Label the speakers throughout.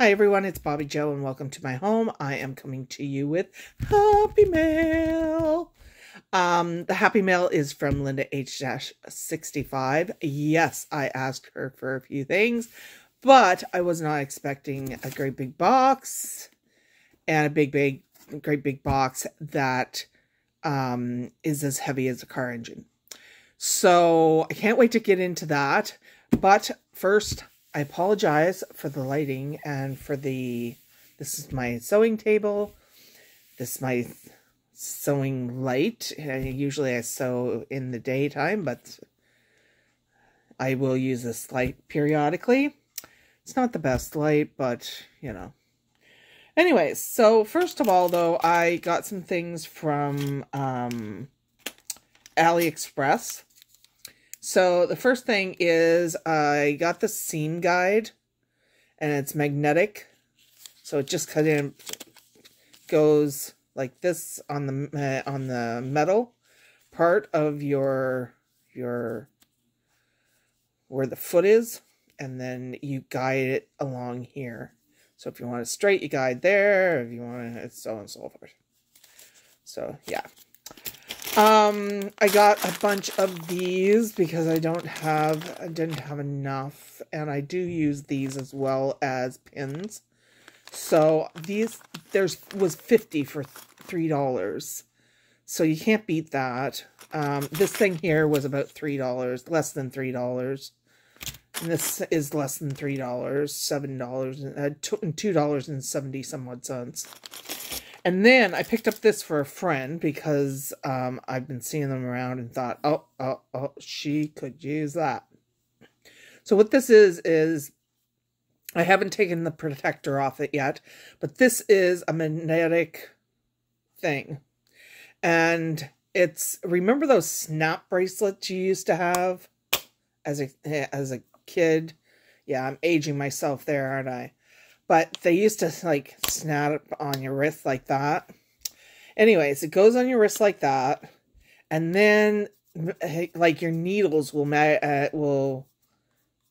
Speaker 1: Hi everyone, it's Bobbi-Jo and welcome to my home. I am coming to you with Happy Mail. Um, the Happy Mail is from Linda H-65. Yes, I asked her for a few things, but I was not expecting a great big box and a big, big, great big box that um, is as heavy as a car engine. So I can't wait to get into that. But first, I apologize for the lighting and for the, this is my sewing table. This is my sewing light. Usually I sew in the daytime, but I will use this light periodically. It's not the best light, but, you know. Anyways, so first of all, though, I got some things from um, AliExpress. So the first thing is I got the seam guide and it's magnetic. So it just kind of goes like this on the uh, on the metal part of your your where the foot is and then you guide it along here. So if you want it straight, you guide there. If you want it so on and so forth. So yeah. Um, I got a bunch of these because I don't have, I didn't have enough, and I do use these as well as pins. So these, there's, was 50 for $3. So you can't beat that. Um, this thing here was about $3, less than $3. And this is less than $3, $7, uh, $2.70 some odd cents. And then I picked up this for a friend because um, I've been seeing them around and thought, oh, oh, oh, she could use that. So what this is, is I haven't taken the protector off it yet, but this is a magnetic thing. And it's, remember those snap bracelets you used to have as a, as a kid? Yeah, I'm aging myself there, aren't I? But they used to like snap on your wrist like that. Anyways, it goes on your wrist like that. And then like your needles will uh, will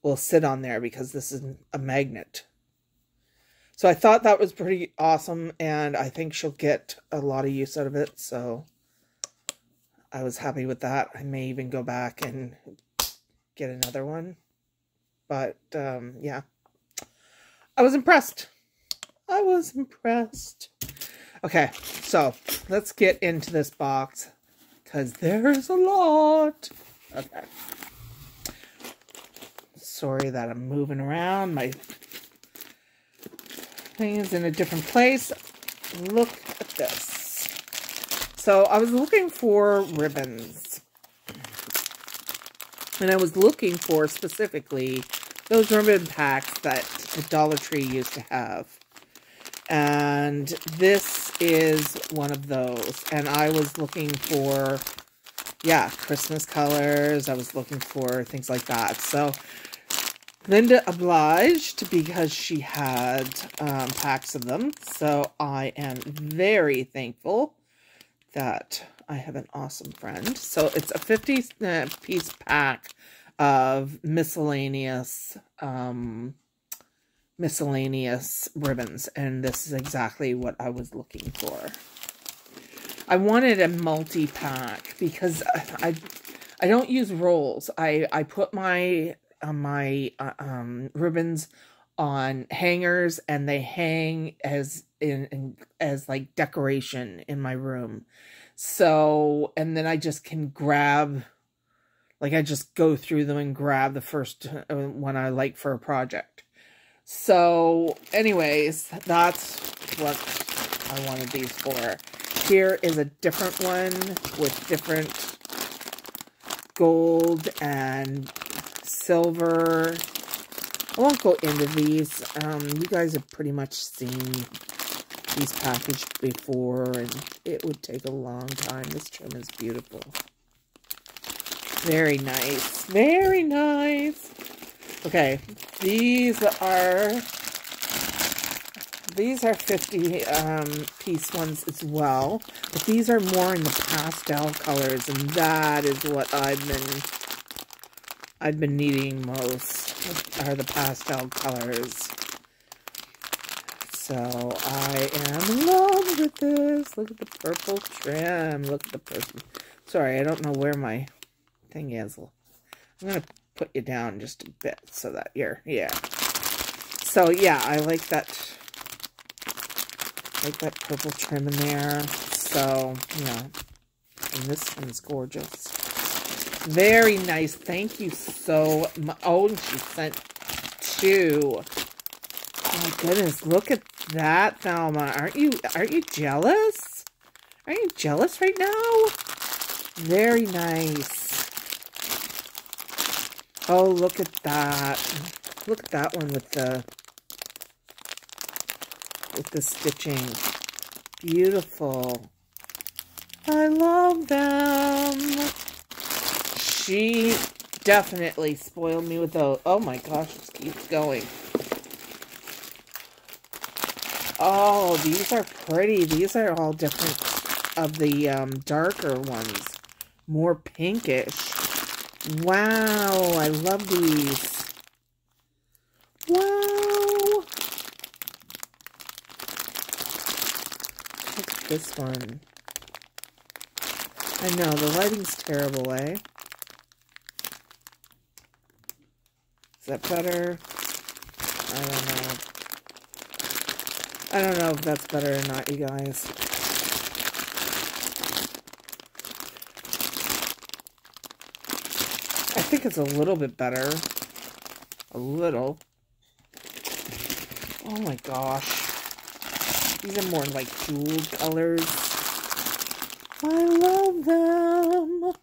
Speaker 1: will sit on there because this is a magnet. So I thought that was pretty awesome and I think she'll get a lot of use out of it. So I was happy with that. I may even go back and get another one. But um, yeah. I was impressed. I was impressed. Okay, so let's get into this box because there's a lot. Okay. Sorry that I'm moving around. My thing is in a different place. Look at this. So I was looking for ribbons. And I was looking for specifically those ribbon packs that the Dollar Tree used to have. And this is one of those. And I was looking for, yeah, Christmas colors. I was looking for things like that. So Linda obliged because she had um, packs of them. So I am very thankful that I have an awesome friend. So it's a 50 uh, piece pack of miscellaneous um, miscellaneous ribbons and this is exactly what I was looking for. I wanted a multi-pack because I I don't use rolls. I I put my uh, my uh, um, ribbons on hangers and they hang as in, in as like decoration in my room. So and then I just can grab like I just go through them and grab the first uh, one I like for a project. So anyways, that's what I wanted these for. Here is a different one with different gold and silver. I won't go into these. Um, you guys have pretty much seen these packaged before, and it would take a long time. This trim is beautiful. Very nice. Very nice. Okay, these are these are 50 um, piece ones as well, but these are more in the pastel colors, and that is what I've been I've been needing most are the pastel colors. So I am in love with this. Look at the purple trim. Look at the purple. Sorry, I don't know where my thing is. I'm going to put you down just a bit so that you're, yeah. So yeah, I like that, like that purple trim in there. So, you know, and this one's gorgeous. Very nice. Thank you so much. Oh, and she sent two. Oh my goodness, look at that, Thelma. Aren't you aren't you jealous? Aren't you jealous right now? Very nice. Oh, look at that. Look at that one with the with the stitching. Beautiful. I love them. She definitely spoiled me with those. Oh my gosh, this keeps going. Oh, these are pretty. These are all different of the um, darker ones. More pinkish. Wow, I love these. Wow. At this one. I know, the lighting's terrible, eh? Is that better? I don't know. I don't know if that's better or not, you guys. Think it's a little bit better. A little. Oh my gosh. These are more like jeweled colors. I love them.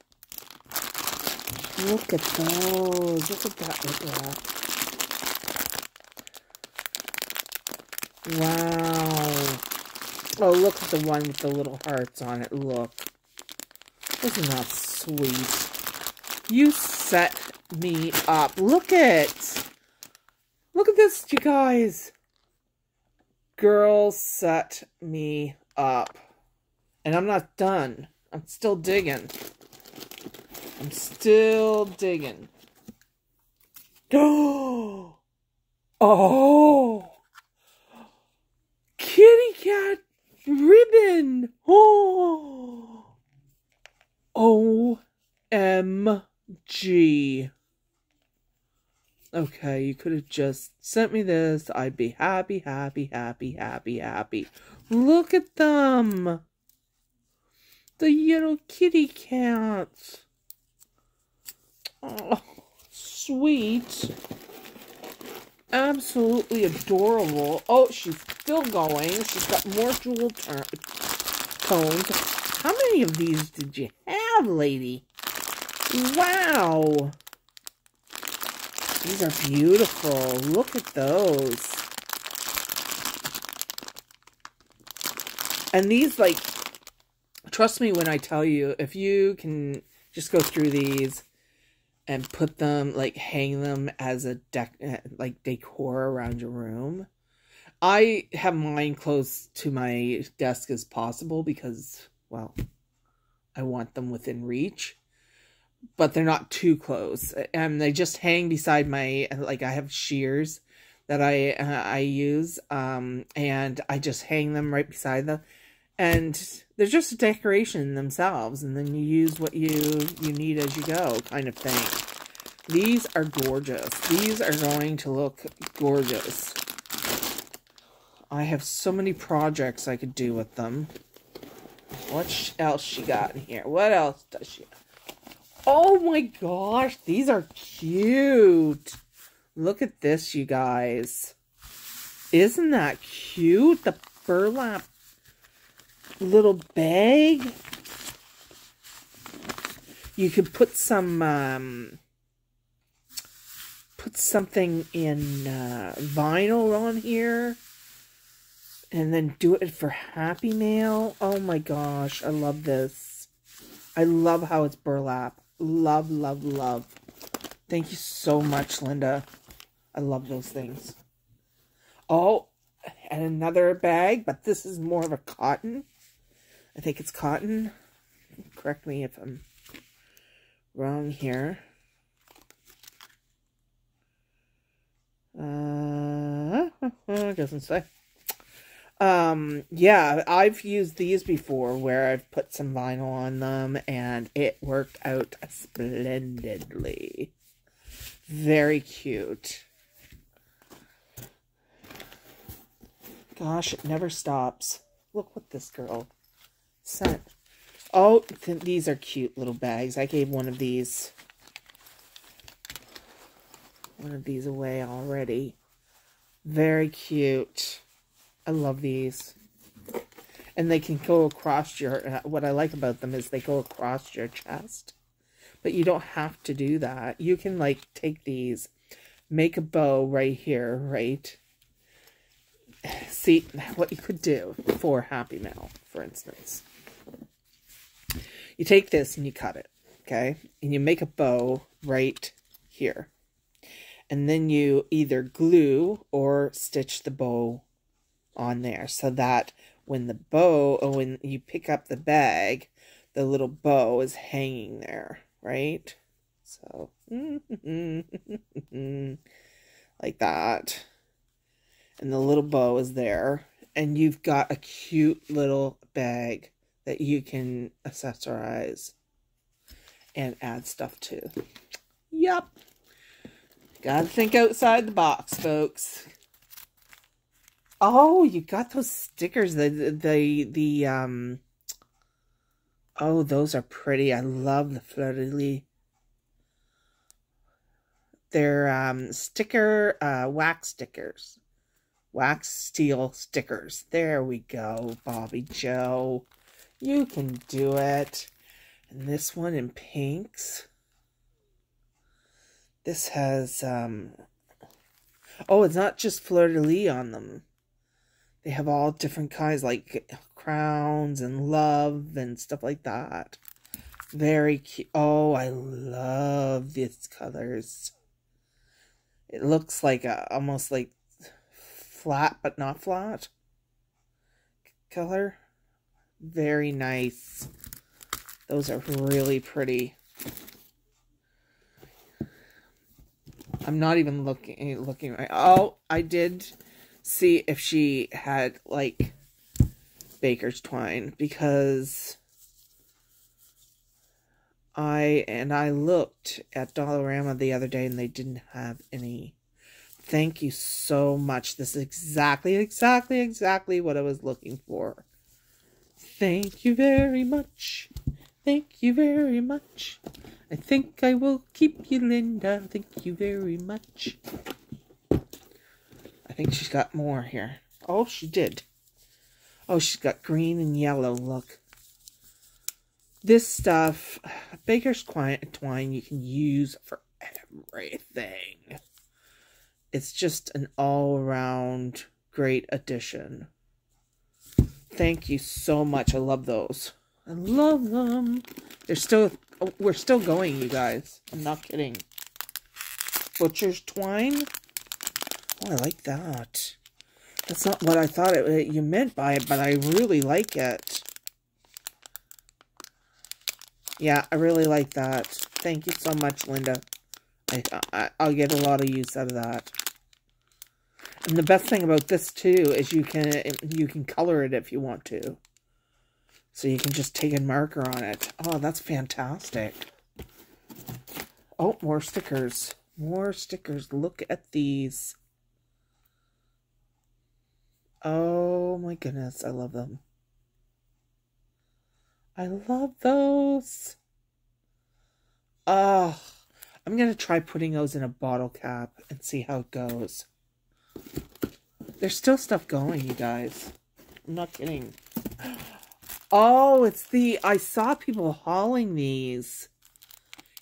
Speaker 1: Look at those. Look at that. Look at that. Wow. Oh, look at the one with the little hearts on it. Look. Isn't that sweet? You set me up. Look at. Look at this, you guys. Girl set me up. And I'm not done. I'm still digging. I'm still digging. Oh! Oh! Kitty cat ribbon! Oh! OMG. Okay, you could have just sent me this. I'd be happy, happy, happy, happy, happy. Look at them! The little kitty cats. Oh, sweet. Absolutely adorable. Oh, she's still going. She's got more jewel uh, tones. How many of these did you have, lady? Wow. These are beautiful. Look at those. And these, like, trust me when I tell you, if you can just go through these and put them like hang them as a deck eh, like decor around your room. I have mine close to my desk as possible because well, I want them within reach. But they're not too close. And they just hang beside my like I have shears that I uh, I use um and I just hang them right beside them. And they're just a decoration themselves and then you use what you you need as you go kind of thing. These are gorgeous. These are going to look gorgeous. I have so many projects i could do with them. What else she got in here? What else does she oh my gosh these are cute look at this you guys isn't that cute the burlap little bag. You could put some, um, put something in uh, vinyl on here. And then do it for Happy Mail. Oh my gosh, I love this. I love how it's burlap. Love, love, love. Thank you so much, Linda. I love those things. Oh, and another bag, but this is more of a cotton. I think it's cotton. Correct me if I'm wrong here. Uh, doesn't say. Um, yeah, I've used these before where I've put some vinyl on them and it worked out splendidly. Very cute. Gosh, it never stops. Look what this girl sent. Oh, th these are cute little bags. I gave one of these one of these away already. Very cute. I love these. And they can go across your, what I like about them is they go across your chest. But you don't have to do that. You can like take these, make a bow right here, right? See what you could do for Happy Mail, for instance. You take this and you cut it, okay? And you make a bow right here and then you either glue or stitch the bow on there so that when the bow or when you pick up the bag the little bow is hanging there right? So like that. And the little bow is there. And you've got a cute little bag that you can accessorize and add stuff to. Yep Gotta think outside the box, folks. Oh, you got those stickers. The, the, the, um, oh, those are pretty. I love the fleur-de-lis. They're, um, sticker, uh, wax stickers. Wax steel stickers. There we go, Bobbi-Jo. You can do it. And this one in pinks. This has, um, oh, it's not just fleur-de-lis on them. They have all different kinds, like crowns and love and stuff like that. Very cute. Oh, I love these colors. It looks like a, almost like flat, but not flat color. Very nice. Those are really pretty. I'm not even looking looking right. Oh, I did see if she had like baker's twine because I and I looked at Dollarama the other day and they didn't have any. Thank you so much. This is exactly, exactly, exactly what I was looking for. Thank you very much. Thank you very much. I think I will keep you, Linda. Thank you very much. Think she's got more here. Oh, she did. Oh, she's got green and yellow. Look. This stuff, Baker's Twine, you can use for everything. It's just an all-around great addition. Thank you so much. I love those. I love them. They're still Oh, we're still going, you guys. I'm not kidding. Butcher's twine. Oh, I like that. That's not what I thought it, uh, you meant by it, but I really like it. Yeah, I really like that. Thank you so much, Linda. I, I, I'll get a lot of use out of that. And the best thing about this, too, is you can um, you can color it if you want to. So you can just take a marker on it. Oh, that's fantastic. Oh, more stickers. More stickers. Look at these. Oh my goodness, I love them. I love those. Oh, I'm going to try putting those in a bottle cap and see how it goes. There's still stuff going, you guys. I'm not kidding. Oh, it's the, I saw people hauling these.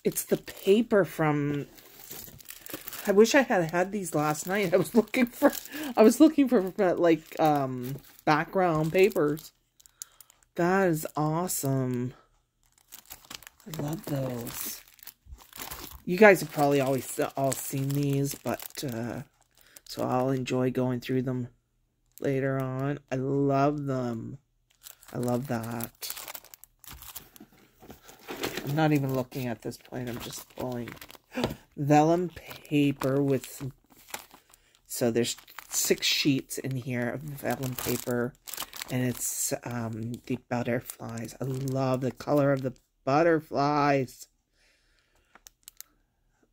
Speaker 1: It's the paper from, I wish I had had these last night. I was looking for, I was looking for, like, um, background papers. That is awesome. I love those. You guys have probably always all seen these, but, uh, so I'll enjoy going through them later on. I love them. I love that. I'm not even looking at this point. I'm just pulling vellum paper with... So there's six sheets in here of vellum paper. And it's um, the butterflies. I love the color of the butterflies.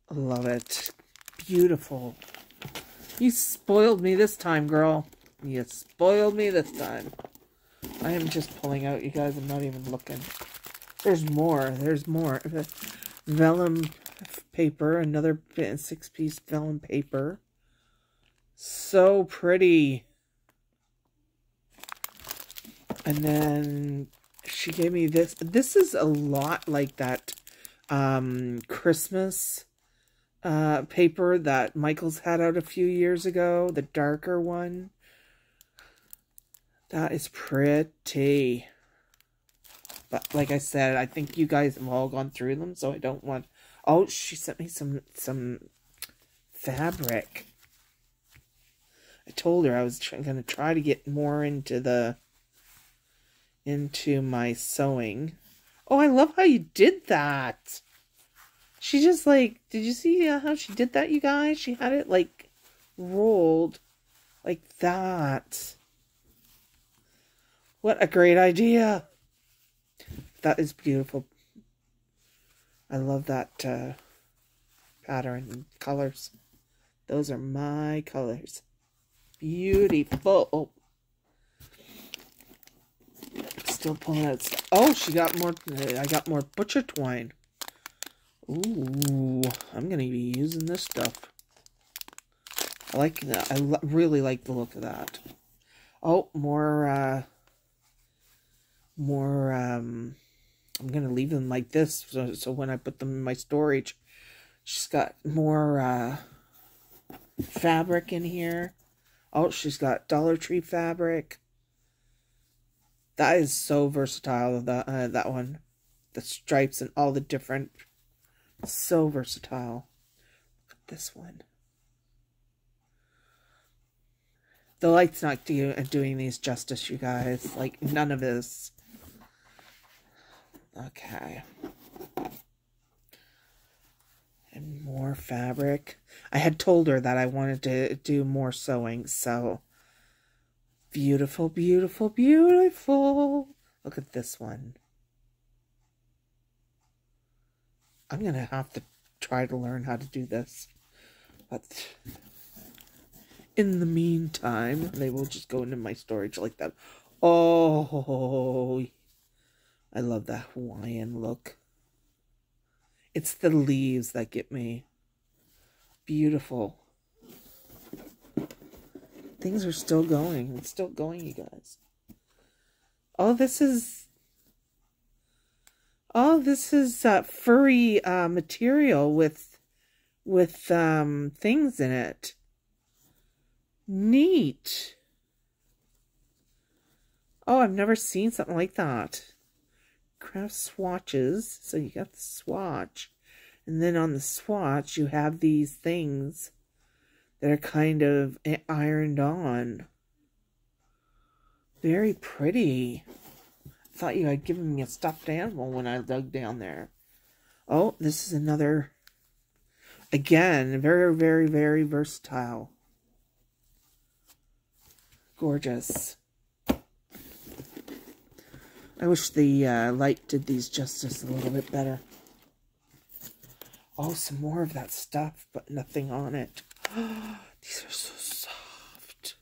Speaker 1: I love it. Beautiful. You spoiled me this time, girl. You spoiled me this time. I am just pulling out, you guys. I'm not even looking. There's more. There's more. Vellum paper. Another six-piece vellum paper. So pretty. And then she gave me this. This is a lot like that um, Christmas uh, paper that Michaels had out a few years ago. The darker one. That is pretty. But like I said, I think you guys have all gone through them, so I don't want... Oh, she sent me some some fabric. I told her I was going to try to get more into the into my sewing. Oh, I love how you did that. She just like, did you see uh, how she did that, you guys? She had it like rolled like that. What a great idea. That is beautiful. I love that uh, pattern and colors. Those are my colors. Beautiful. Still pulling out stuff. Oh, she got more. I got more butcher twine. Ooh, I'm going to be using this stuff. I like that. I really like the look of that. Oh, more, uh, more, um, I'm going to leave them like this. So, so when I put them in my storage, she's got more, uh, fabric in here. Oh, she's got Dollar Tree fabric. That is so versatile, that, uh, that one. The stripes and all the different so versatile. Look at this one. The light's not do doing these justice, you guys. Like, none of this. Okay. And more fabric. I had told her that I wanted to do more sewing, so... Beautiful, beautiful, beautiful. Look at this one. I'm going to have to try to learn how to do this. But in the meantime, they will just go into my storage like that. Oh, I love that Hawaiian look. It's the leaves that get me. Beautiful. Things are still going. It's still going, you guys. Oh, this is oh, this is uh, furry uh, material with with um, things in it. Neat. Oh, I've never seen something like that. Craft swatches. So you got the swatch. And then on the swatch, you have these things that are kind of ironed on. Very pretty thought you had given me a stuffed animal when I dug down there. Oh, this is another, again, very, very, very versatile. Gorgeous. I wish the uh, light did these justice a little bit better. Oh, some more of that stuff, but nothing on it. these are so soft.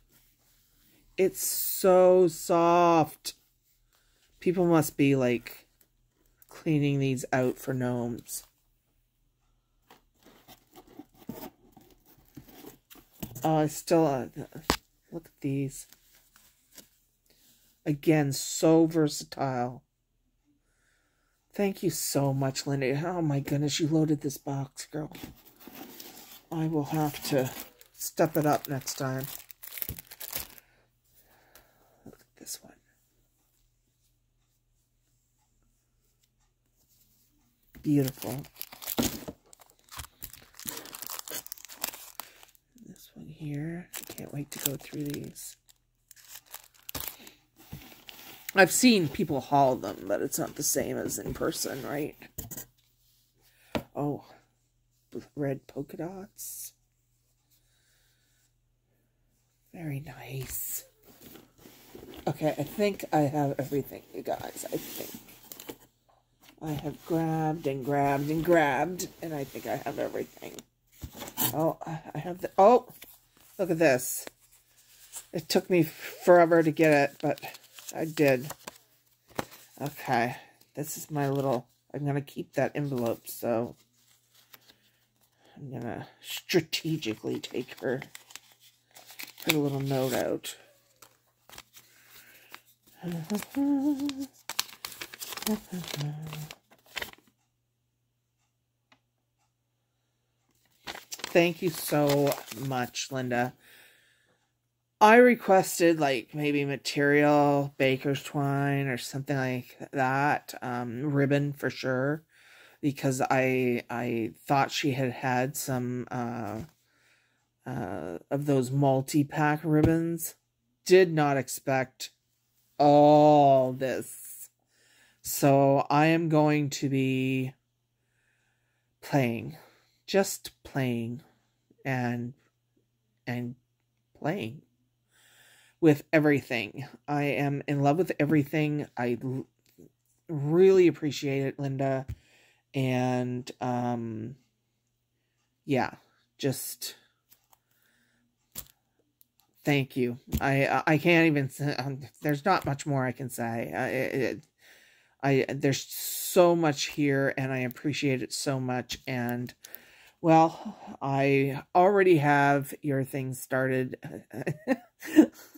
Speaker 1: It's so soft. People must be like cleaning these out for gnomes. Oh, I still uh, look at these. Again, so versatile. Thank you so much, Linda. Oh my goodness, you loaded this box, girl. I will have to step it up next time. Look at this one. beautiful. This one here. I can't wait to go through these. I've seen people haul them, but it's not the same as in person, right? Oh, red polka dots. Very nice. Okay, I think I have everything, you guys. I think. I have grabbed and grabbed and grabbed, and I think I have everything. Oh, I have the... Oh, look at this. It took me forever to get it, but I did. Okay, this is my little... I'm going to keep that envelope, so... I'm going to strategically take her, her little note out. Thank you so much, Linda. I requested like maybe material, baker's twine or something like that, um, ribbon for sure, because I I thought she had had some uh, uh, of those multi-pack ribbons. Did not expect all this. So I am going to be playing, just playing and and playing with everything. I am in love with everything. I really appreciate it, Linda. And um yeah, just thank you. I I can't even um, there's not much more I can say. I it, I there's so much here and I appreciate it so much and well, I already have your thing started.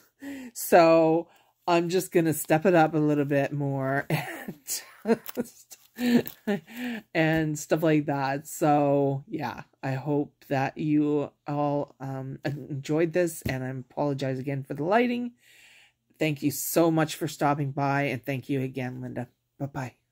Speaker 1: so I'm just going to step it up a little bit more and, and stuff like that. So yeah, I hope that you all um, enjoyed this and I apologize again for the lighting. Thank you so much for stopping by and thank you again, Linda. Bye-bye.